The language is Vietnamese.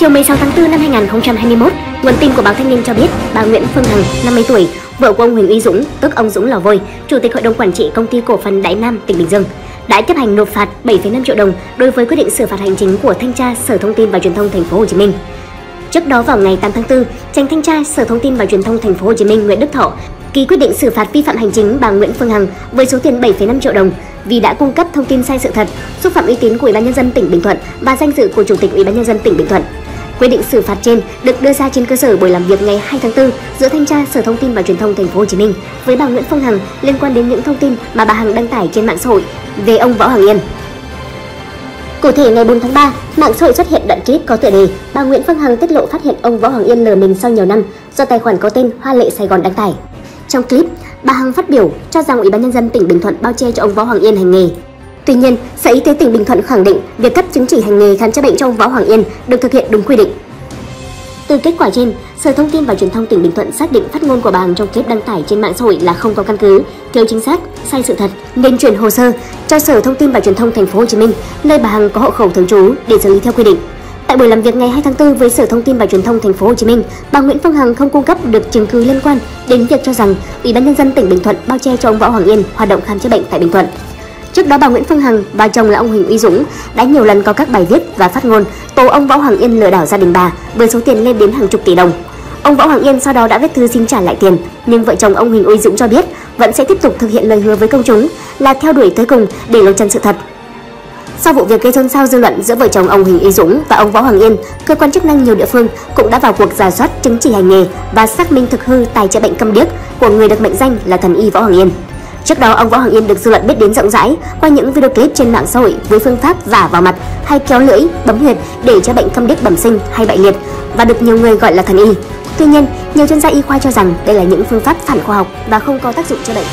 Chiều 16 tháng 4 năm 2021, nguồn tin của báo Thanh niên cho biết bà Nguyễn Phương Hằng, 50 tuổi, vợ của ông Huỳnh Uy Dũng, tức ông Dũng Lò Vôi, chủ tịch hội đồng quản trị công ty cổ phần Đại Nam, tỉnh Bình Dương, đã chấp hành nộp phạt 7,5 triệu đồng đối với quyết định xử phạt hành chính của thanh tra Sở Thông tin và Truyền thông Thành phố Hồ Chí Minh. Trước đó vào ngày 8 tháng 4, tránh thanh tra Sở Thông tin và Truyền thông Thành phố Hồ Chí Minh Nguyễn Đức Thọ ký quyết định xử phạt vi phạm hành chính bà Nguyễn Phương Hằng với số tiền 7,5 triệu đồng vì đã cung cấp thông tin sai sự thật, xúc phạm uy tín của Ủy ban nhân dân tỉnh Bình Thuận và danh dự của Chủ tịch Ủy ban nhân dân tỉnh Bình Thuận. Quyết định xử phạt trên được đưa ra trên cơ sở buổi làm việc ngày 2 tháng 4 giữa thanh tra Sở Thông tin và Truyền thông Thành phố Hồ Chí Minh với bà Nguyễn Phương Hằng liên quan đến những thông tin mà bà Hằng đăng tải trên mạng xã hội về ông Võ Hoàng Yên. Cụ thể ngày 4 tháng 3, mạng xã hội xuất hiện đoạn clip có tựa đề bà Nguyễn Phương Hằng tiết lộ phát hiện ông Võ Hoàng Yên lừa mình sau nhiều năm do tài khoản có tên Hoa Lệ Sài Gòn đăng tải. Trong clip, bà Hằng phát biểu cho rằng Ủy ban nhân dân tỉnh Bình Thuận bao che cho ông Võ Hoàng Yên hành nghề. Tuy nhiên, Sở Y tế tỉnh Bình Thuận khẳng định việc cấp chứng chỉ hành nghề khám chữa bệnh cho ông Võ Hoàng Yên được thực hiện đúng quy định. Từ kết quả trên, Sở Thông tin và Truyền thông tỉnh Bình Thuận xác định phát ngôn của bà Hằng trong clip đăng tải trên mạng xã hội là không có căn cứ, thiếu chính xác, sai sự thật nên chuyển hồ sơ cho Sở Thông tin và Truyền thông Thành phố Hồ Chí Minh, nơi bà Hằng có hộ khẩu thường trú để xử lý theo quy định. Tại buổi làm việc ngày 2 tháng 4 với Sở Thông tin và Truyền thông Thành phố Hồ Chí Minh, bà Nguyễn Phương Hằng không cung cấp được chứng cứ liên quan đến việc cho rằng Ủy ban nhân dân tỉnh Bình Thuận bao che cho ông Võ Hoàng Yên hoạt động khám chữa bệnh tại Bình Thuận. Trước đó bà Nguyễn Phương Hằng và chồng là ông Huỳnh Uy Dũng đã nhiều lần có các bài viết và phát ngôn tố ông Võ Hoàng Yên lừa đảo gia đình bà với số tiền lên đến hàng chục tỷ đồng. Ông Võ Hoàng Yên sau đó đã viết thư xin trả lại tiền, nhưng vợ chồng ông Huỳnh Uy Dũng cho biết vẫn sẽ tiếp tục thực hiện lời hứa với công chúng là theo đuổi tới cùng để lột chân sự thật. Sau vụ việc gây xôn xao dư luận giữa vợ chồng ông Huỳnh Uy Dũng và ông Võ Hoàng Yên, cơ quan chức năng nhiều địa phương cũng đã vào cuộc giả soát chứng chỉ hành nghề và xác minh thực hư tài chữa bệnh câm điếc của người được mệnh danh là thần y Võ Hoàng Yên. Trước đó, ông Võ Hoàng Yên được dư luận biết đến rộng rãi qua những video clip trên mạng xã hội với phương pháp vả vào mặt hay kéo lưỡi, bấm huyệt để chữa bệnh câm điếc bẩm sinh hay bại liệt và được nhiều người gọi là thần y. Tuy nhiên, nhiều chuyên gia y khoa cho rằng đây là những phương pháp phản khoa học và không có tác dụng chữa bệnh.